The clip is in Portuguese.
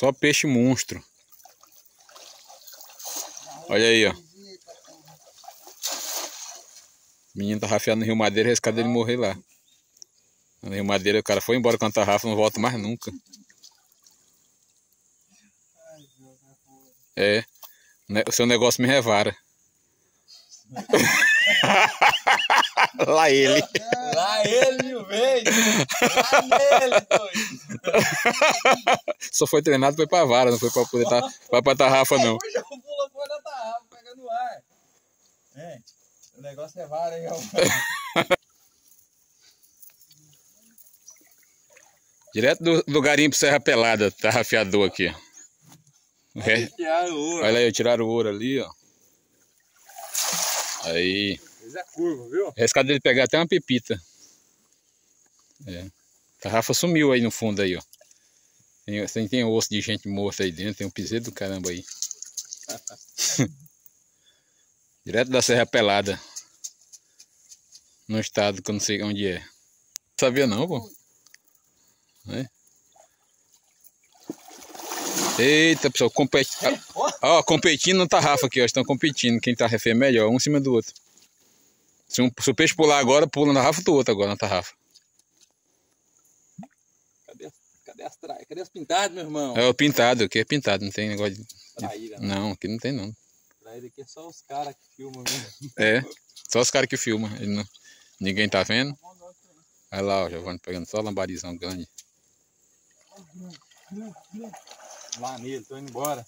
Só peixe monstro. Olha aí, ó. O menino tá rafiando no Rio Madeira, arriscado ele morrer lá. No Rio Madeira o cara foi embora com a tarrafa, não volta mais nunca. É. O seu negócio me revara. Lá ele. Lá ele mil vezes. Lá nele, doido. Só foi treinado, foi pra vara, não foi pra poder tá, vai pra tarrafa não. Puxa, pula fora da tarrafa, pega no ar. É, o negócio é vara, hein, Direto do, do garimpo Serra Pelada, tarrafiador aqui, tiraram o ouro. Olha aí, tiraram o ouro ali, ó. Aí. Fez a curva, viu? Arriscado dele pegar até uma pepita. É. A tarrafa sumiu aí no fundo aí, ó. Tem, tem, tem osso de gente morta aí dentro, tem um piseiro do caramba aí. Direto da Serra Pelada. No estado que eu não sei onde é. Sabia não, pô. É. Eita, pessoal, ó, competindo na tarrafa aqui, ó, estão competindo, quem tá refém melhor, um em cima do outro. Se, um, se o peixe pular agora, pula na tarrafa do outro agora, na tarrafa. Cadê, traias? Cadê as pintadas, meu irmão? É o pintado, aqui é pintado, não tem negócio de... Traíra, não. não, aqui não tem não. Aqui é só os caras que filmam mesmo. É, só os caras que filmam, não... ninguém tá vendo. Olha lá, ó, Giovanni pegando só lambarizão grande. Lá nele, tô indo embora.